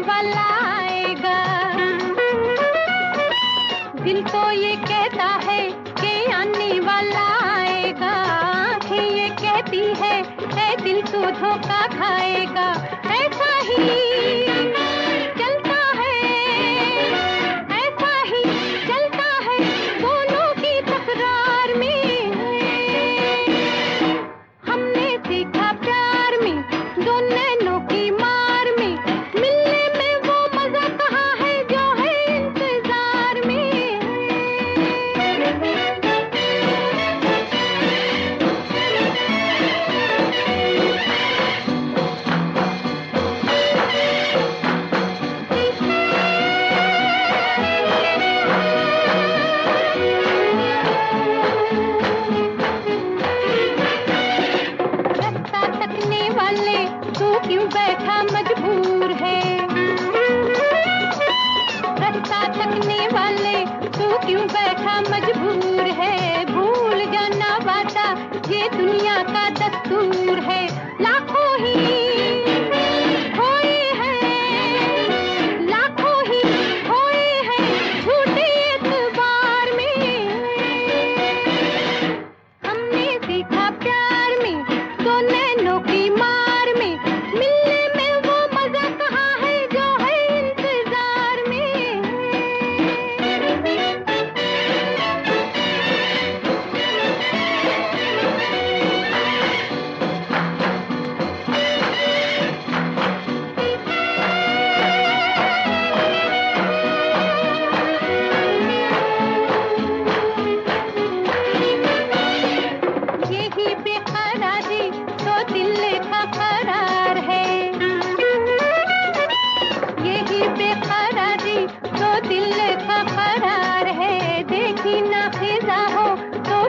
वाला आएगा। दिल तो ये कहता है कि आने वाला आएगा। ये कहती है दिल तू धोखा खाएगा। ऐसा ही क्यों बैठा मजबूर है? रास्ता तकने वाले तू क्यों बैठा मजबूर है? भूल जाना वादा, ये दुनिया का दस्तूर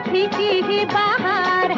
खुशी की ही बाहर